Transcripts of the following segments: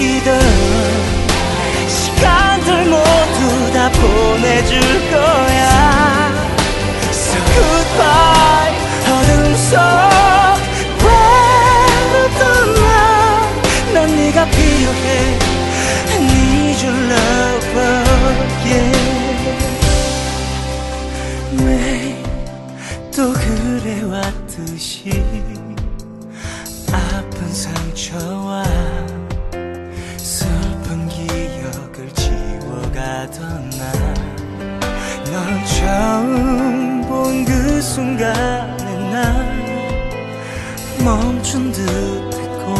느끼던 시간들 모두 다 보내줄 거야. So goodbye 어둠 속. 외롭던 난난 네가 필요해. I need your love yeah. 매일 또 그래왔듯이 아픈 상처와 순간에 난 멈춘 듯 했고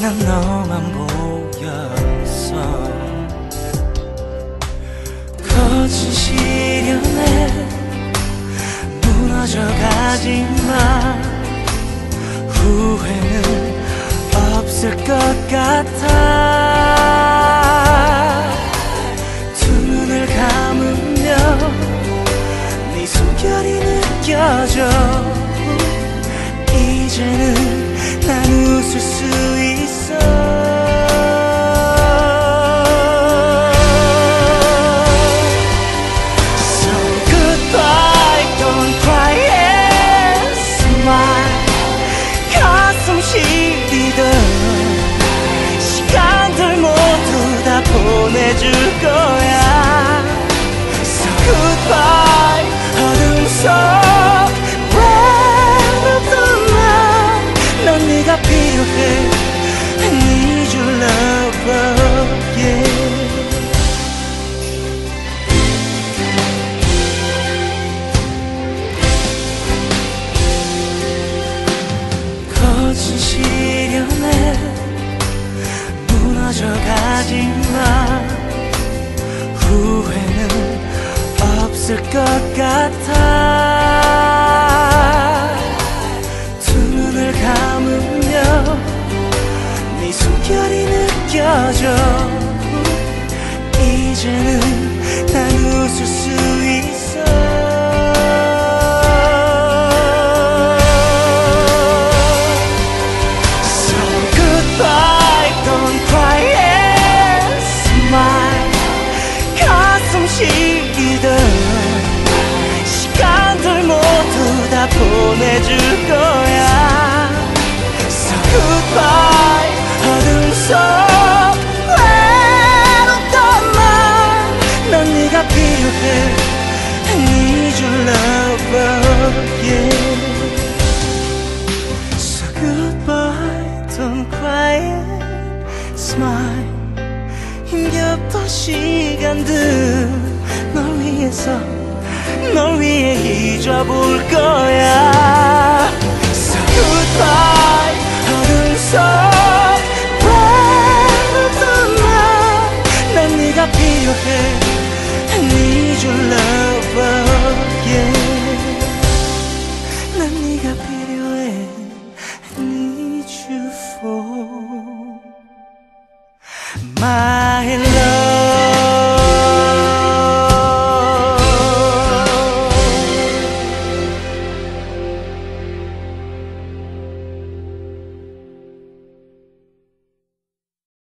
난 너만 보였어. 시련에 무너져가지만 후회는 없을 것 같아 보내줄 거야. So goodbye 어둠 속. 외롭던 날넌 네가 필요해. I need your love yeah. 거친 시련에 무너져가지만 후회는 없을 것 같아. 두 눈을 감으면 네 숨결이 느껴져. 이제는 보내줄 거야 So goodbye 어둠 속 외롭던 날넌 네가 필요해 I need your love yeah So goodbye, don't cry smile 힘겹던 시간들 널 위해서 널 위해 잊어볼 거야 my love.